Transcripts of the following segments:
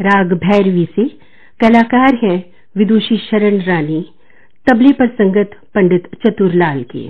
राग भैरवी से कलाकार हैं विदुषी शरण रानी तबले पर संगत पंडित चतुरलाल की।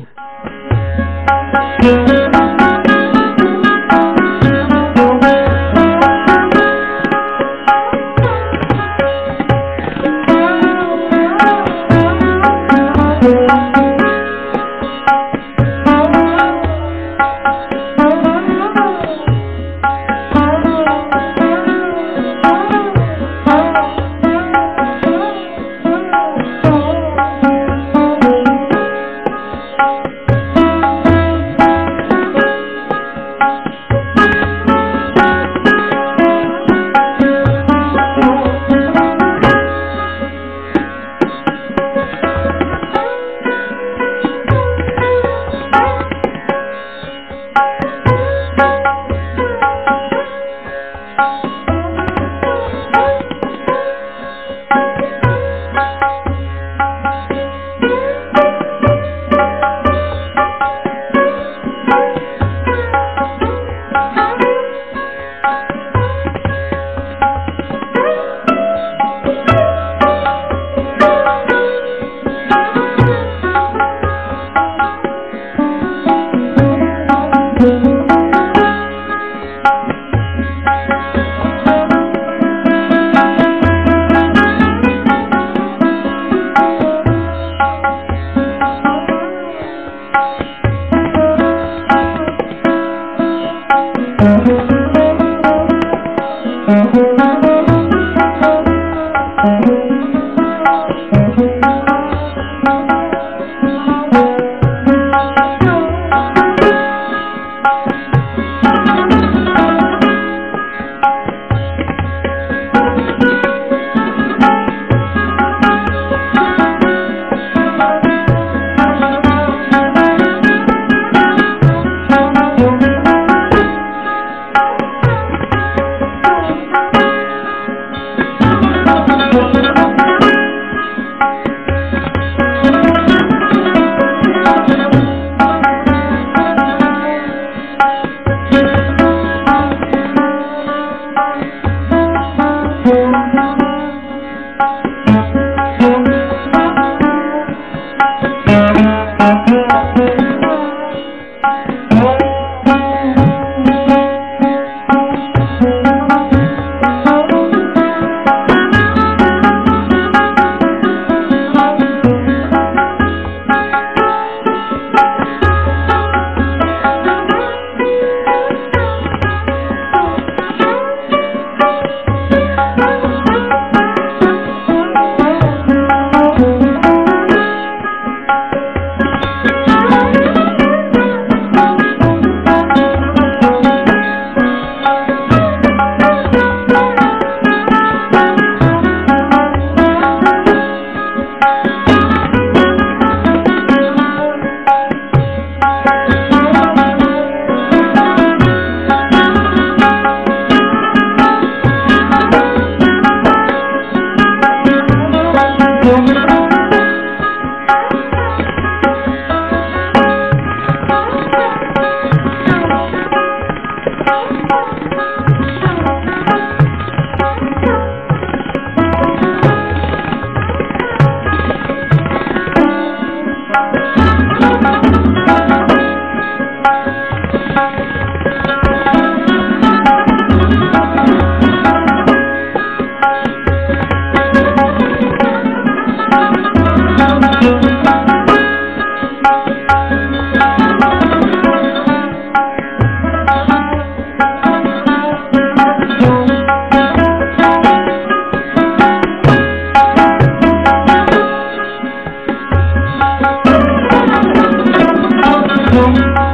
Oh.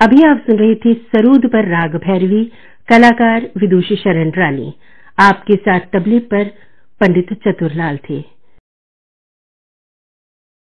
अभी आप सुन रहे थे सरूद पर राग भैरवी, कलाकार विदुषी शरण रानी। आपके साथ तबले पर पंडित चतुरलाल थे।